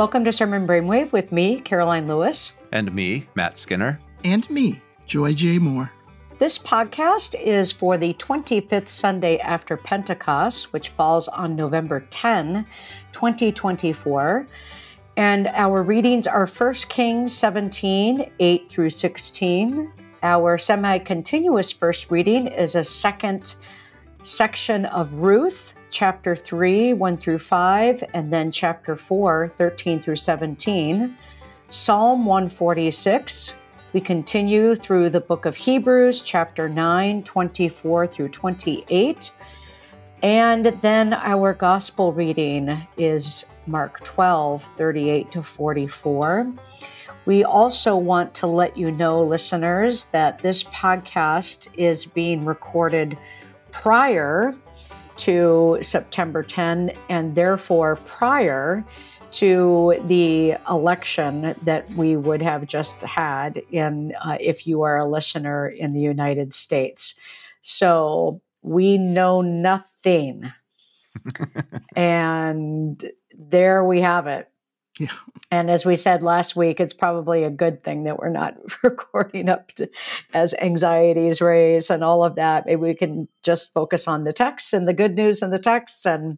Welcome to Sermon Brainwave with me, Karoline Lewis. And me, Matt Skinner. And me, Joy J. Moore. This podcast is for the 25th Sunday after Pentecost, which falls on November 10, 2024. And our readings are 1 Kings 17, 8 through 16. Our semi continuous first reading is a second section of Ruth, chapter 3, 1 through 5, and then chapter 4, 13 through 17. Psalm 146. We continue through the book of Hebrews, chapter 9, 24 through 28. And then our gospel reading is Mark 12, 38 to 44. We also want to let you know, listeners, that this podcast is being recorded prior to September 10 and therefore prior to the election that we would have just had in uh, if you are a listener in the United States. So we know nothing. and there we have it. Yeah. And as we said last week, it's probably a good thing that we're not recording up to, as anxieties raise and all of that. Maybe we can just focus on the text and the good news in the text and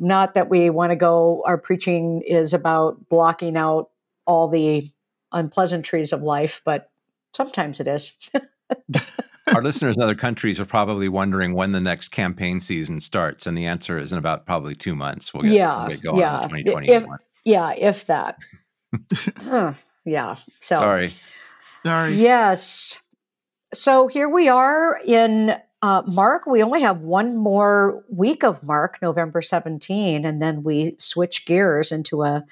not that we want to go, our preaching is about blocking out all the unpleasantries of life, but sometimes it is. our listeners in other countries are probably wondering when the next campaign season starts, and the answer is in about probably two months. We'll get, yeah, we'll get going yeah. 2021. If, yeah, if that. yeah. So sorry. Sorry. Yes. So here we are in uh, Mark. We only have one more week of Mark, November 17, and then we switch gears into a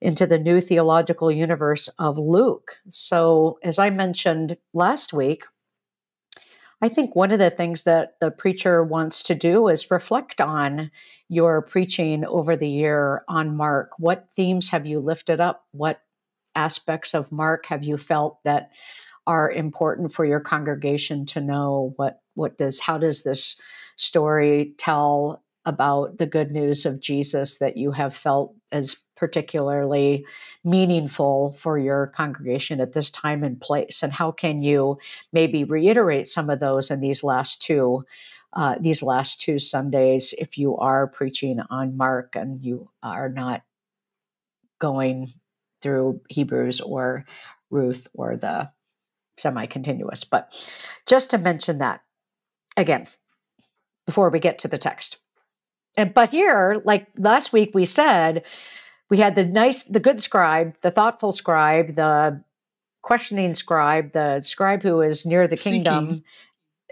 into the new theological universe of Luke. So, as I mentioned last week, I think one of the things that the preacher wants to do is reflect on your preaching over the year on Mark. What themes have you lifted up? What aspects of Mark have you felt that are important for your congregation to know? What what does how does this story tell about the good news of Jesus that you have felt as particularly meaningful for your congregation at this time and place? And how can you maybe reiterate some of those in these last two? Uh, these last two Sundays, if you are preaching on Mark and you are not going through Hebrews or Ruth or the semi continuous. But just to mention that again, before we get to the text. And, but here, like last week, we said we had the nice, the good scribe, the thoughtful scribe, the questioning scribe, the scribe who is near the kingdom, seeking,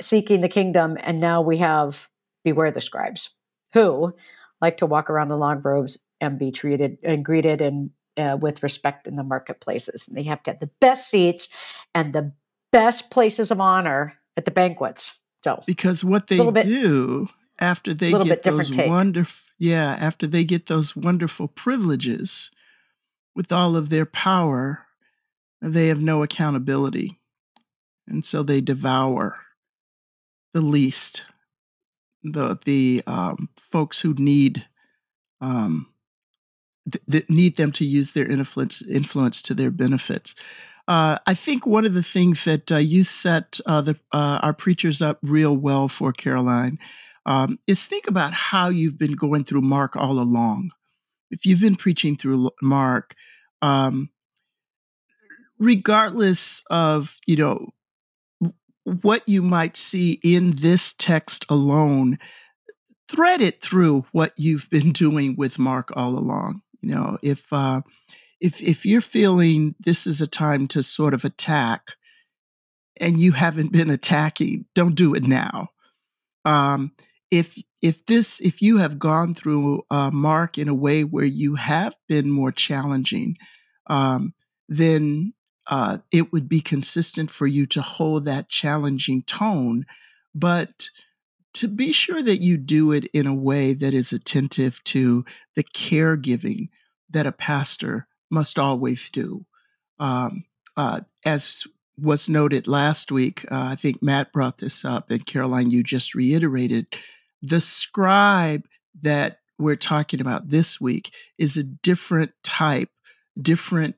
seeking the kingdom. And now we have beware the scribes who like to walk around in long robes and be treated and greeted and uh, with respect in the marketplaces. And they have to have the best seats and the best places of honor at the banquets. So because what they bit, do after they get those wonderful yeah, after they get those wonderful privileges with all of their power, they have no accountability. And so they devour the least, the the um, folks who need um, th- that need them to use their influence influence to their benefits. Uh, I think one of the things that uh, you set uh, the, uh, our preachers up real well for, Karoline, um, is think about how you've been going through Mark all along. If you've been preaching through Mark, um, regardless of you know what you might see in this text alone, thread it through what you've been doing with Mark all along. You know, if uh, if if you're feeling this is a time to sort of attack and you haven't been attacking don't do it now um, if if this if you have gone through uh, mark in a way where you have been more challenging um, then uh, it would be consistent for you to hold that challenging tone but to be sure that you do it in a way that is attentive to the caregiving that a pastor must always do. Um, uh, as was noted last week, uh, I think Matt brought this up, and Karoline, you just reiterated The scribe that we're talking about this week is a different type, different.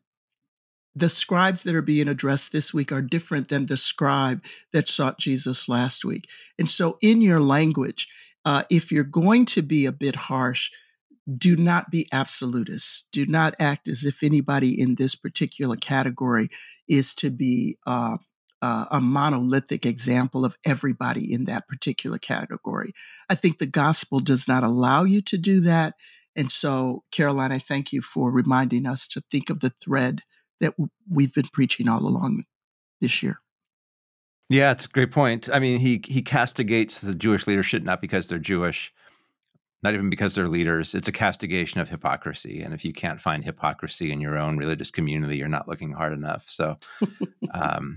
The scribes that are being addressed this week are different than the scribe that sought Jesus last week. And so, in your language, uh, if you're going to be a bit harsh, do not be absolutist. Do not act as if anybody in this particular category is to be uh, uh, a monolithic example of everybody in that particular category. I think the gospel does not allow you to do that. And so, Karoline, I thank you for reminding us to think of the thread that we've been preaching all along this year. Yeah, it's a great point. I mean, he he castigates the Jewish leadership not because they're Jewish, not even because they're leaders. It's a castigation of hypocrisy. And if you can't find hypocrisy in your own religious community, you're not looking hard enough. So, um,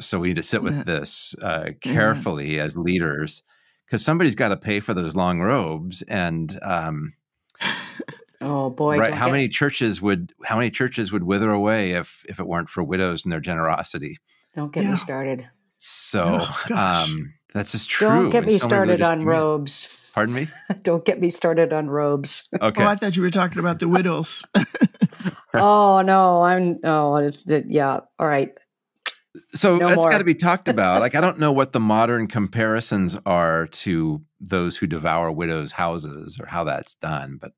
so we need to sit with this uh, carefully yeah. as leaders, because somebody's got to pay for those long robes. And um, oh boy, right? How many churches would how many churches would wither away if if it weren't for widows and their generosity? Don't get yeah. me started. So oh, um, that's just true. Don't get me so started on robes. Pardon me? Don't get me started on robes. Okay. Oh, I thought you were talking about the widows. oh no, I'm oh yeah. All right. So no that's got to be talked about. like I don't know what the modern comparisons are to those who devour widows' houses or how that's done, but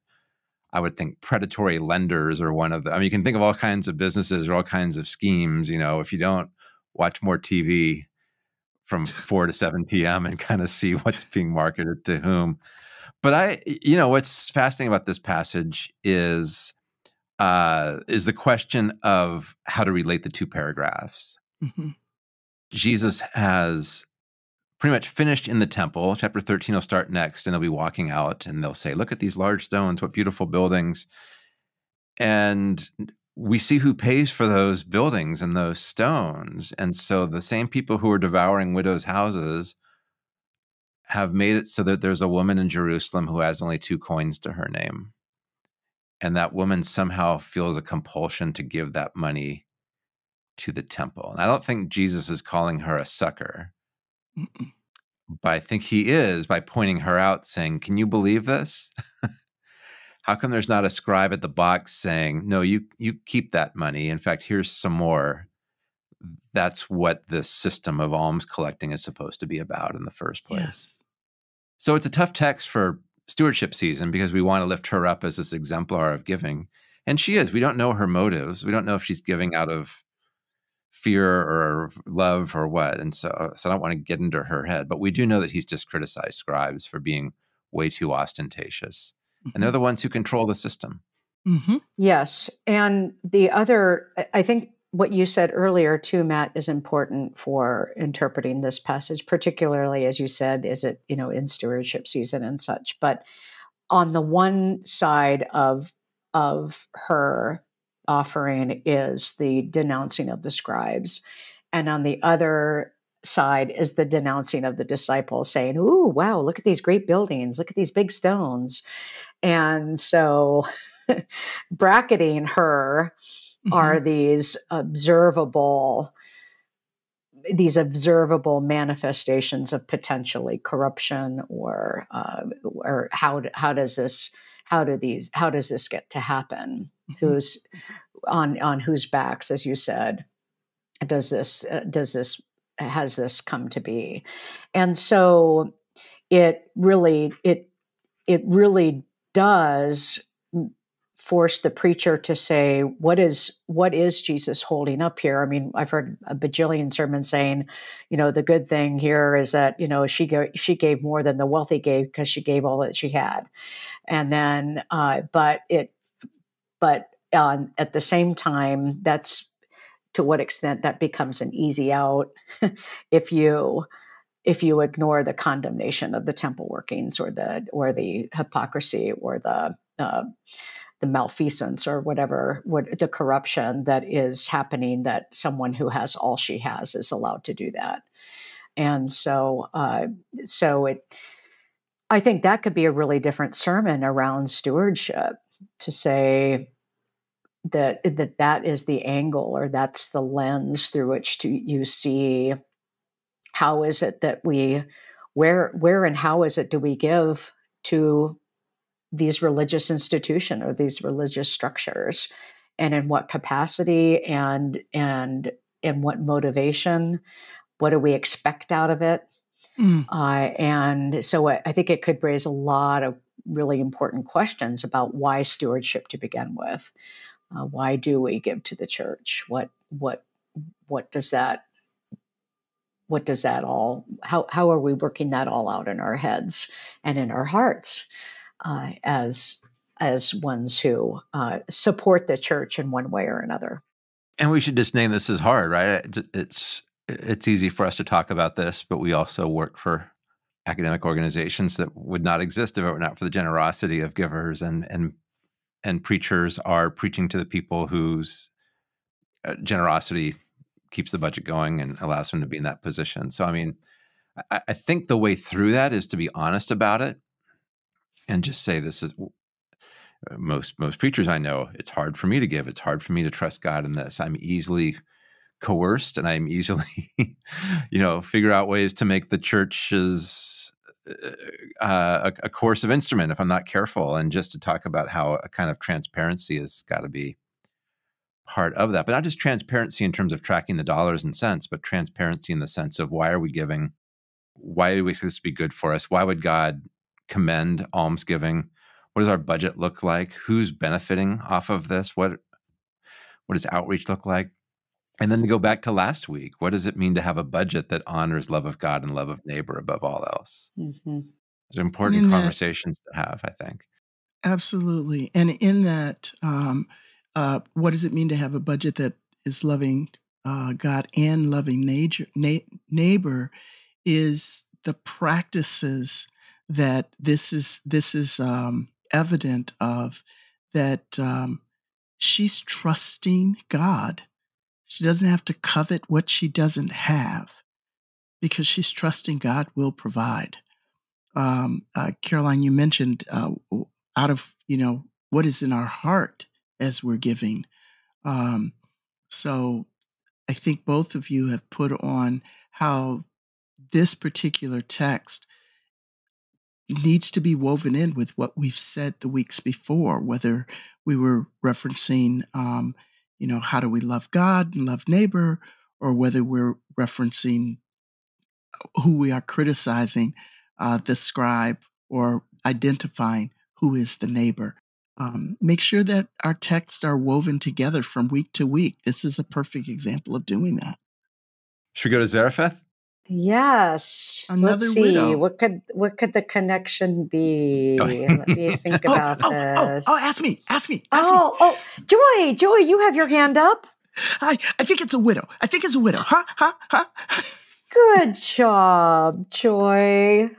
I would think predatory lenders are one of the. I mean, you can think of all kinds of businesses or all kinds of schemes. You know, if you don't watch more TV, from 4 to 7 p.m. and kind of see what's being marketed to whom. But I, you know, what's fascinating about this passage is uh, is the question of how to relate the two paragraphs. Mm-hmm. Jesus has pretty much finished in the temple. Chapter 13 will start next, and they'll be walking out and they'll say, Look at these large stones, what beautiful buildings. And we see who pays for those buildings and those stones. And so the same people who are devouring widows' houses have made it so that there's a woman in Jerusalem who has only two coins to her name. And that woman somehow feels a compulsion to give that money to the temple. And I don't think Jesus is calling her a sucker, Mm-mm. but I think he is by pointing her out, saying, Can you believe this? how come there's not a scribe at the box saying no you you keep that money in fact here's some more that's what this system of alms collecting is supposed to be about in the first place yes. so it's a tough text for stewardship season because we want to lift her up as this exemplar of giving and she is we don't know her motives we don't know if she's giving out of fear or love or what and so so i don't want to get into her head but we do know that he's just criticized scribes for being way too ostentatious mm-hmm. and they're mm-hmm. the ones who control the system. Mm-hmm. Yes. And the other, I think what you said earlier too, Matt, is important for interpreting this passage, particularly as you said, is it, you know, in stewardship season and such. But on the one side of of her offering is the denouncing of the scribes. And on the other side is the denouncing of the disciples saying, Ooh, wow, look at these great buildings, look at these big stones. And so bracketing her mm-hmm. are these observable these observable manifestations of potentially corruption or uh, or how how does this how do these how does this get to happen. Who's on on whose backs as you said does this uh, does this has this come to be? And so it really it it really does force the preacher to say what is what is jesus holding up here? I mean i've heard a bajillion sermons saying you know the good thing here is that you know she go, she gave more than the wealthy gave because she gave all that she had. And then uh, but it but um, at the same time that's to what extent that becomes an easy out if you if you ignore the condemnation of the temple workings or the or the hypocrisy or the uh, the malfeasance or whatever what the corruption that is happening that someone who has all she has is allowed to do that. And so uh, so it i think that could be a really different sermon around stewardship to say that that that is the angle or that's the lens through which to you see how is it that we where where and how is it do we give to these religious institution or these religious structures? And in what capacity and and in what motivation? What do we expect out of it? Mm. uh, and so I, I think it could raise a lot of really important questions about why stewardship to begin with. Uh, why do we give to the church? What what what does that what does that all how how are we working that all out in our heads and in our hearts uh, as as ones who uh, support the church in one way or another? And we should just name this as hard right? It's it's easy for us to talk about this but we also work for academic organizations that would not exist if it were not for the generosity of givers and and and preachers are preaching to the people whose uh, generosity keeps the budget going and allows them to be in that position. So, I mean, I, I think the way through that is to be honest about it and just say this is uh, most most preachers I know. It's hard for me to give. It's hard for me to trust God in this. I'm easily coerced, and I'm easily, you know, figure out ways to make the church's uh, uh, a, a coercive instrument if I'm not careful. And just to talk about how a kind of transparency has got to be part of that, but not just transparency in terms of tracking the dollars and cents, but transparency in the sense of why are we giving? Why think this be good for us? Why would God commend almsgiving? What does our budget look like? Who's benefiting off of this? What what does outreach look like? And then to go back to last week, what does it mean to have a budget that honors love of God and love of neighbor above all else? Mm-hmm. It's important conversations that, to have, I think. Absolutely. And in that, um, uh, what does it mean to have a budget that is loving uh, God and loving nature, na- neighbor is the practices that this is this is um, evident of that um, she's trusting God. She doesn't have to covet what she doesn't have because she's trusting God will provide. Um, uh, Karoline, you mentioned uh, out of you know what is in our heart as we're giving. Um, so I think both of you have put on how this particular text needs to be woven in with what we've said the weeks before, whether we were referencing, um, you know, how do we love God and love neighbor, or whether we're referencing who we are criticizing, uh, the scribe, or identifying who is the neighbor um, make sure that our texts are woven together from week to week. This is a perfect example of doing that. Should we go to Zarephath? Yes. Another Let's see. Widow. What could what could the connection be? Let me think oh, about oh, this. Oh, oh, ask me. Ask me. Ask oh, me. oh, Joy, Joy, you have your hand up. I I think it's a widow. I think it's a widow. Huh? Huh? Huh? Good job, Joy.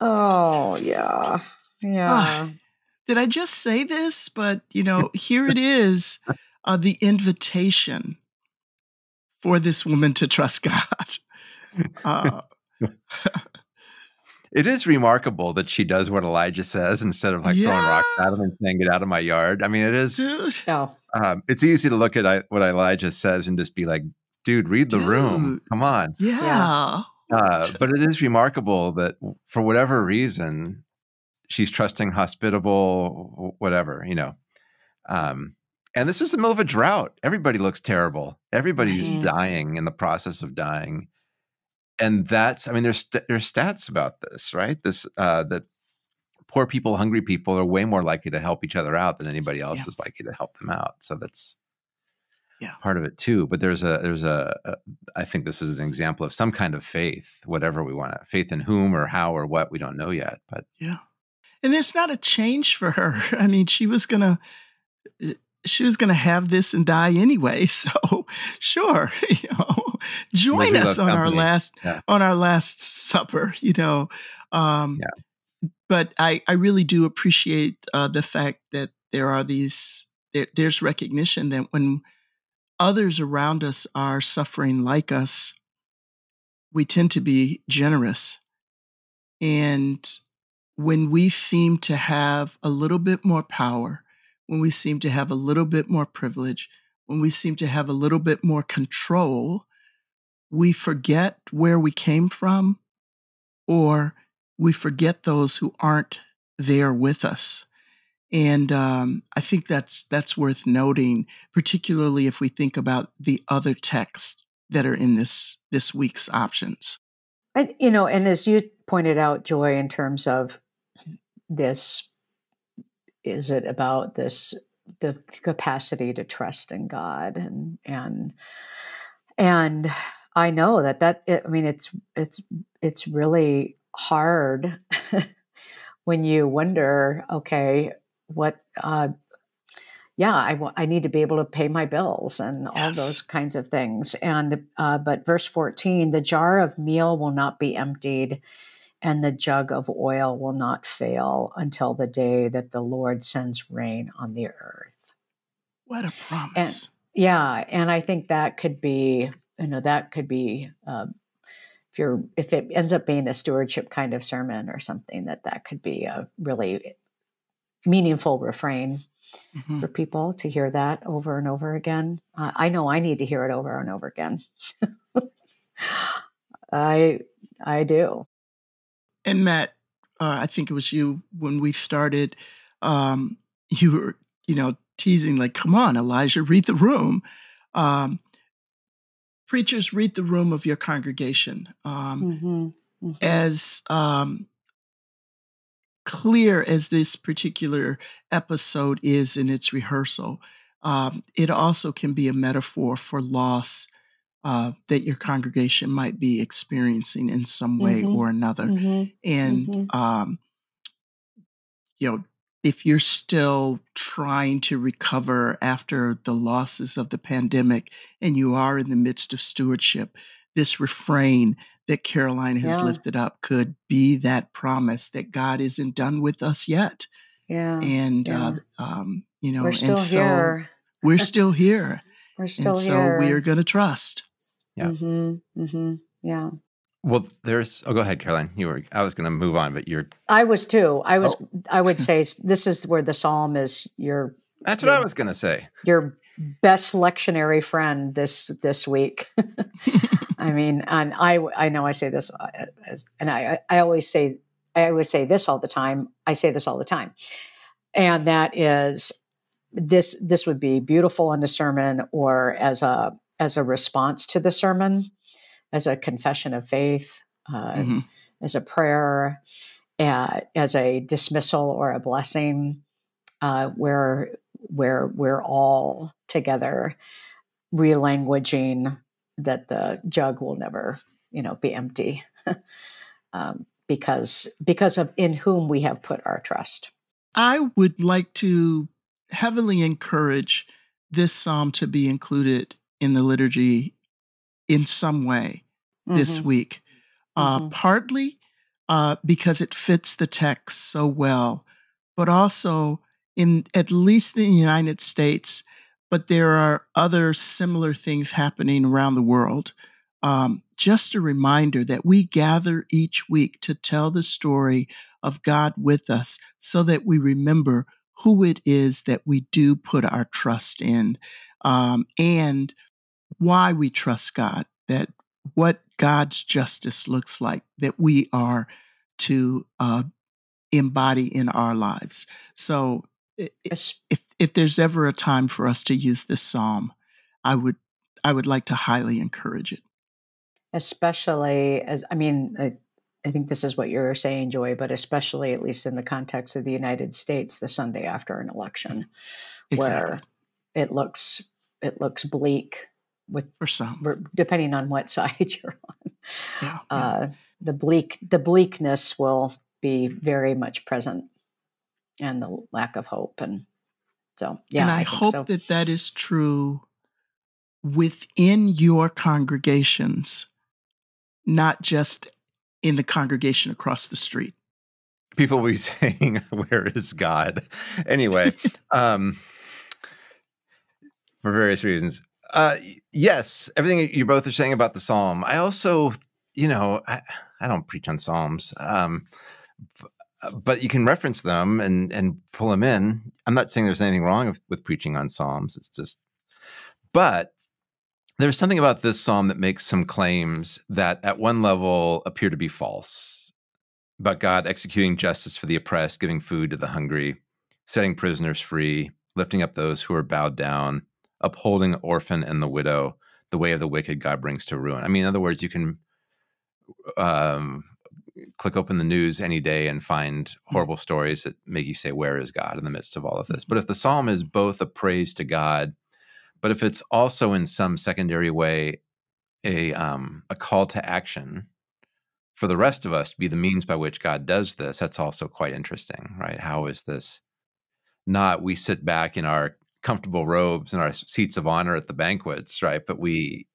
Oh, yeah. Yeah. did I just say this? But, you know, here it is uh, the invitation for this woman to trust God. Uh, it is remarkable that she does what Elijah says instead of like yeah. throwing rocks at him and saying, get out of my yard. I mean, it is, dude. Um, it's easy to look at what Elijah says and just be like, dude, read the dude. room. Come on. Yeah. yeah. Uh, but it is remarkable that for whatever reason, she's trusting, hospitable, whatever, you know. Um, and this is the middle of a drought. Everybody looks terrible. Everybody's dying in the process of dying. And that's, I mean, there's there's stats about this, right? This uh, that poor people, hungry people are way more likely to help each other out than anybody else yeah. is likely to help them out. So that's yeah. part of it too. But there's a there's a, a I think this is an example of some kind of faith, whatever we want, to faith in whom or how or what we don't know yet. But yeah, and there's not a change for her. I mean, she was gonna eh, she was gonna have this and die anyway. So sure, you know, join us on company. our last yeah. on our last supper. You know, um, yeah. But I I really do appreciate uh, the fact that there are these there, there's recognition that when others around us are suffering like us, we tend to be generous. And when we seem to have a little bit more power, when we seem to have a little bit more privilege, when we seem to have a little bit more control, we forget where we came from or we forget those who aren't there with us. And um, I think that's that's worth noting, particularly if we think about the other texts that are in this this week's options. You know, and as you pointed out, Joy, in terms of this, is it about this the capacity to trust in God and and and I know that that I mean it's it's it's really hard when you wonder okay what uh yeah I, I need to be able to pay my bills and yes. all those kinds of things and uh, but verse 14 the jar of meal will not be emptied and the jug of oil will not fail until the day that the Lord sends rain on the earth. What a promise. And, yeah. And I think that could be, you know, that could be, uh, if you're, if it ends up being a stewardship kind of sermon or something, that that could be a really meaningful refrain mm-hmm. for people to hear that over and over again. Uh, I know I need to hear it over and over again. I I do and Matt, uh, I think it was you when we started. Um, you were, you know, teasing like, "Come on, Elijah, read the room." Um, preachers, read the room of your congregation. Um, mm-hmm. Mm-hmm. As um, clear as this particular episode is in its rehearsal, um, it also can be a metaphor for loss uh, that your congregation might be experiencing in some way mm-hmm. or another. Mm-hmm. And, mm-hmm. um, you know, if you're still trying to recover after the losses of the pandemic and you are in the midst of stewardship, this refrain that Karoline has yeah. lifted up could be that promise that God isn't done with us yet. Yeah. And, yeah. Uh, um, you know, we're still and so here. we're still here. We're still and here. So we are going to trust. Yeah. Mm-hmm, mm-hmm, yeah. Well, there's. Oh, go ahead, Karoline. You were. I was going to move on, but you're. I was too. I was. Oh. I would say this is where the psalm is your. That's what your, I was going to say. Your best lectionary friend this this week. I mean, and I I know I say this uh, as, and I I always say I always say this all the time. I say this all the time, and that is this this would be beautiful in a sermon or as a as a response to the sermon, as a confession of faith, uh, mm-hmm. as a prayer, uh, as a dismissal or a blessing, uh, where where we're all together relanguaging that the jug will never, you know, be empty, um, because because of in whom we have put our trust. I would like to heavily encourage this psalm to be included in the liturgy in some way mm-hmm. this week. Uh, mm-hmm. Partly uh, because it fits the text so well, but also in at least in the United States, but there are other similar things happening around the world. Um, just a reminder that we gather each week to tell the story of God with us so that we remember who it is that we do put our trust in um, and why we trust God, that what God's justice looks like, that we are to uh, embody in our lives. So, if if there's ever a time for us to use this psalm, I would I would like to highly encourage it. Especially as I mean, I, I think this is what you're saying, Joy, but especially at least in the context of the United States, the Sunday after an election, exactly. where it looks it looks bleak with for some, depending on what side you're on. Yeah, yeah. Uh, the bleak, the bleakness will be very much present, and the lack of hope, and so yeah. And I, I hope so. that that is true within your congregations, not just in the congregation across the street. People will be saying, "Where is God?" Anyway. um, for various reasons. Uh, yes, everything you both are saying about the psalm. I also, you know, I, I don't preach on psalms, um, uh, but you can reference them and and pull them in. I'm not saying there's anything wrong with, with preaching on psalms. It's just, but there's something about this psalm that makes some claims that at one level appear to be false about God executing justice for the oppressed, giving food to the hungry, setting prisoners free, lifting up those who are bowed down, upholding the orphan and the widow, the way of the wicked God brings to ruin. I mean, in other words, you can um, click open the news any day and find hmm. horrible stories that make you say, Where is God in the midst of all of this? But if the psalm is both a praise to God, but if it's also in some secondary way a um, a call to action for the rest of us to be the means by which God does this, that's also quite interesting, right? How is this not we sit back in our comfortable robes and our seats of honor at the banquets, right? But we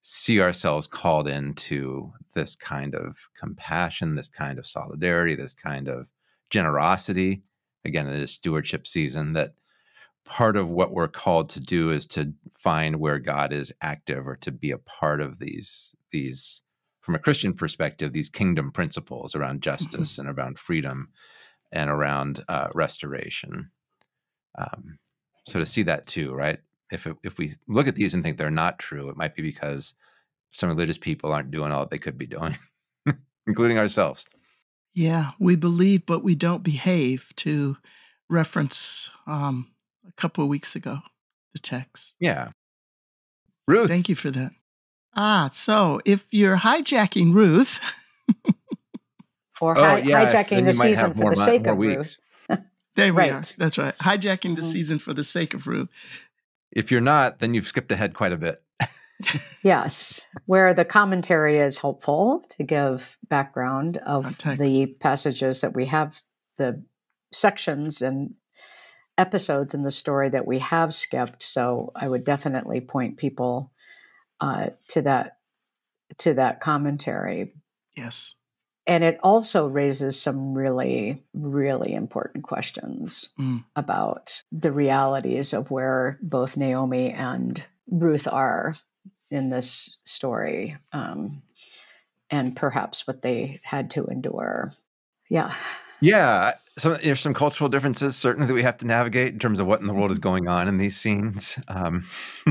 see ourselves called into this kind of compassion, this kind of solidarity, this kind of generosity. Again, in this stewardship season, that part of what we're called to do is to find where God is active or to be a part of these these from a Christian perspective, these kingdom principles around mm-hmm. justice and around freedom and around uh, restoration. Um, so to see that too, right? if if we look at these and think they're not true, it might be because some religious people aren't doing all they could be doing, including ourselves. Yeah, we believe, but we don't behave. To reference um, a couple of weeks ago, the text. Yeah, Ruth. Thank you for that. Ah, so if you're hijacking Ruth. or oh, hi- yeah, hijacking the season for the sake of weeks. Ruth. There we right. are. That's right. Hijacking the mm-hmm. season for the sake of Ruth. If you're not, then you've skipped ahead quite a bit. yes, where the commentary is helpful to give background of the passages that we have, the sections and episodes in the story that we have skipped. So I would definitely point people uh, to that to that commentary. Yes and it also raises some really really important questions mm. about the realities of where both naomi and ruth are in this story um, and perhaps what they had to endure yeah yeah so there's some cultural differences certainly that we have to navigate in terms of what in the world is mm-hmm. going on in these scenes um,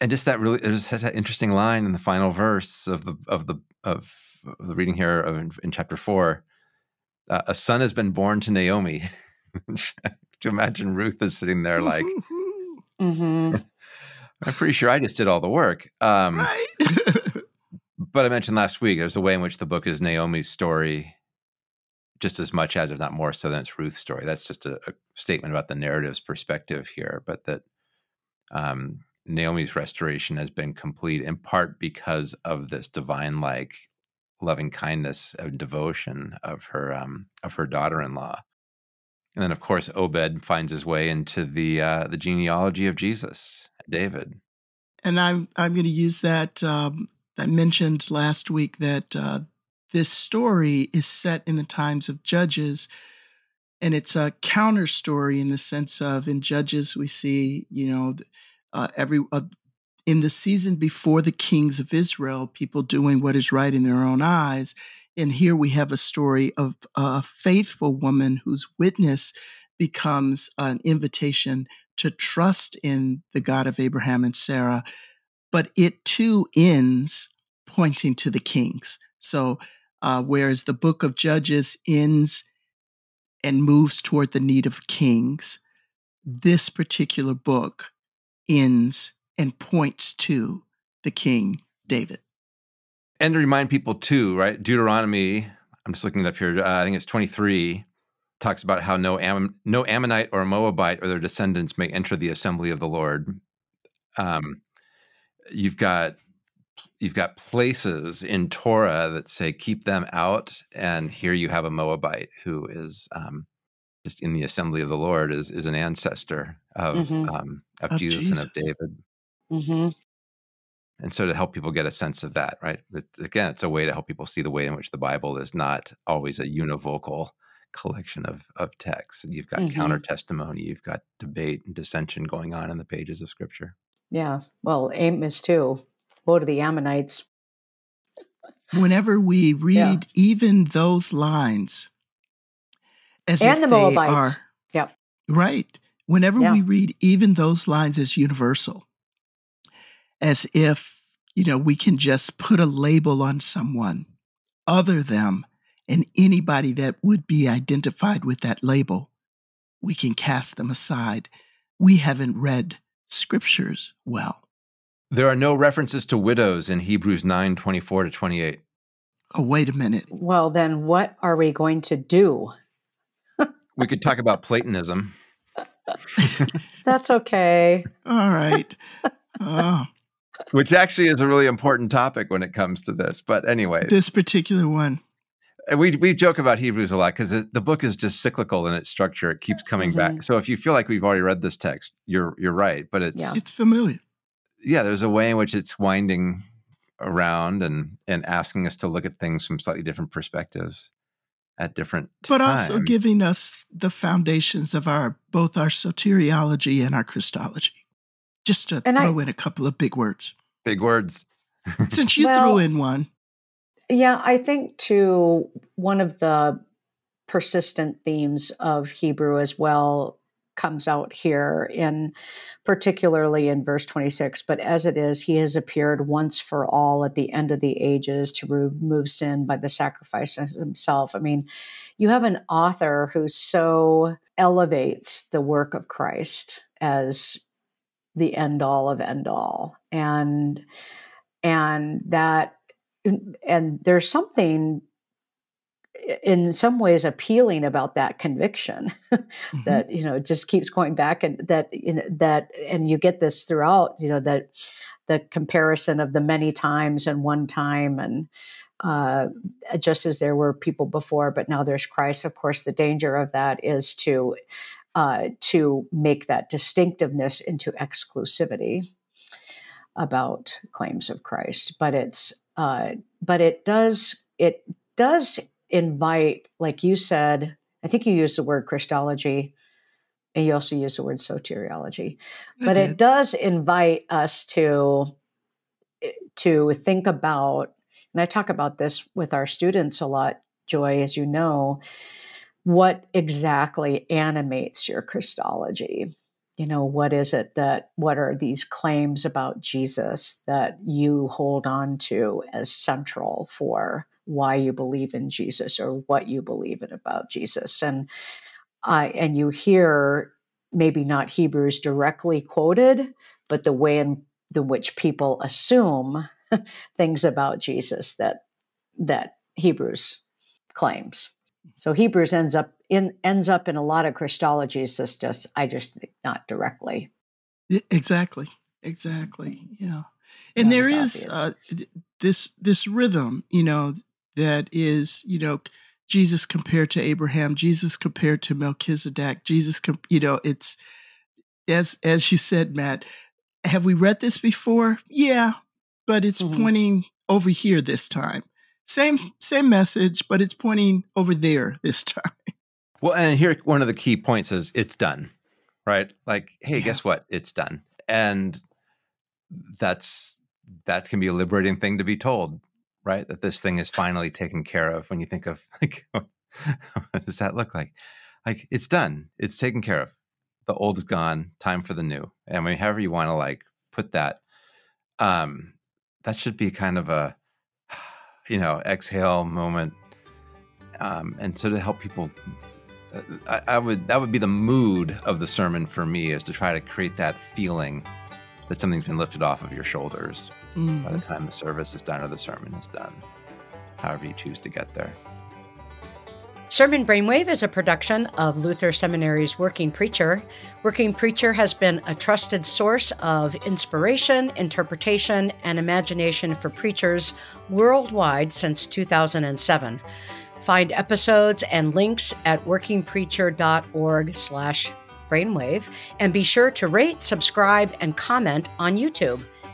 and just that really there's such an interesting line in the final verse of the of the of the reading here of in, in chapter four, uh, a son has been born to Naomi. to imagine Ruth is sitting there like, mm-hmm. I'm pretty sure I just did all the work. Um, right. but I mentioned last week there's a way in which the book is Naomi's story just as much as, if not more so, than it's Ruth's story. That's just a, a statement about the narrative's perspective here, but that um, Naomi's restoration has been complete in part because of this divine like loving kindness and devotion of her um, of her daughter-in-law. And then, of course, Obed finds his way into the uh, the genealogy of Jesus, David. And I'm I'm going to use that. Um, I mentioned last week that uh, this story is set in the times of Judges, and it's a counter story in the sense of in Judges we see you know uh, every uh, in the season before the kings of Israel, people doing what is right in their own eyes. And here we have a story of a faithful woman whose witness becomes an invitation to trust in the God of Abraham and Sarah. But it too ends pointing to the kings. So, uh, whereas the book of Judges ends and moves toward the need of kings, this particular book ends and points to the king David. And to remind people too, right? Deuteronomy, I'm just looking it up here. Uh, I think it's 23 talks about how no Am- no Ammonite or Moabite or their descendants may enter the assembly of the Lord. Um, you've got you've got places in Torah that say keep them out, and here you have a Moabite who is um, just in the assembly of the Lord is is an ancestor of mm-hmm. um, of, of Jesus, Jesus, and of David. Mm-hmm. And so to help people get a sense of that, right? It, again, it's a way to help people see the way in which the Bible is not always a univocal collection of, of texts. And you've got mm-hmm. counter testimony, you've got debate and dissension going on in the pages of Scripture. Yeah. Well, Amos too. Woe to the Ammonites. Whenever we read yeah. even those lines, as and the Moabites. Are, yep. Right. Whenever yeah. we read even those lines as universal, as if, you know, we can just put a label on someone, other them, and anybody that would be identified with that label, we can cast them aside. We haven't read scriptures well. There are no references to widows in Hebrews 9 24 to 28. Oh, wait a minute. Well, then what are we going to do? we could talk about Platonism. That's okay. All right. Oh. Which actually is a really important topic when it comes to this. But anyway, this particular one. We we joke about Hebrews a lot because the book is just cyclical in its structure. It keeps coming mm-hmm. back. So if you feel like we've already read this text, you're you're right. But it's yeah. it's familiar. Yeah, there's a way in which it's winding around and and asking us to look at things from slightly different perspectives at different but also giving us the foundations of our both our soteriology and our christology. Just to and throw I, in a couple of big words. Big words. Since you well, threw in one. Yeah i think too one of the persistent themes of hebrew as well comes out here in particularly in verse 26 but as it is he has appeared once for all at the end of the ages to remove sin by the sacrifice of himself. I mean you have an author who so elevates the work of christ as the end all of end all and and that and there's something in some ways appealing about that conviction mm-hmm. that you know just keeps going back and that you know, that and you get this throughout you know that the comparison of the many times and one time and uh, just as there were people before but now there's christ of course the danger of that is to uh, to make that distinctiveness into exclusivity about claims of christ but it's uh, but it does it does invite, like you said, I think you used the word Christology and you also use the word soteriology, but it does invite us to eh, to think about, and I talk about this with our students a lot, Joy, as you know, what exactly animates your Christology? You know, what is it that, what are these claims about Jesus that you hold on to as central for why you believe in Jesus or what you believe in about Jesus. And I and you hear maybe not Hebrews directly quoted, but the way in the which people assume things about Jesus that that Hebrews claims. So Hebrews ends up in ends up in a lot of Christologies that's just I just not directly. Exactly. Exactly. Yeah. And there is uh, this this rhythm, you know, that is, you know, Jesus compared to Abraham, Jesus compared to Melchizedek, Jesus, you know, it's as as you said, Matt. Have we read this before? Yeah, but it's mm-hmm. pointing over here this time. Same same message, but it's pointing over there this time. Well, and here one of the key points is it's done, right? Like, hey, yeah. guess what? It's done, and that's that can be a liberating thing to be told right? That this thing is finally taken care of. When you think of like, what does that look like? Like it's done. It's taken care of. The old is gone. Time for the new. Mean, however you want to like put that, um, that should be kind of a, you know, exhale moment, um, and so to help people. Uh, I, I would that would be the mood of the sermon for me is to try to create that feeling that something's been lifted off of your shoulders mm. by the time the service is done or the sermon is done, however you choose to get there. Sermon Brainwave is a production of Luther Seminary's Working Preacher. Working Preacher has been a trusted source of inspiration, interpretation, and imagination for preachers worldwide since 2007. Find episodes and links at workingpreacher.org/slash brainwave, and be sure to rate, subscribe, and comment on YouTube.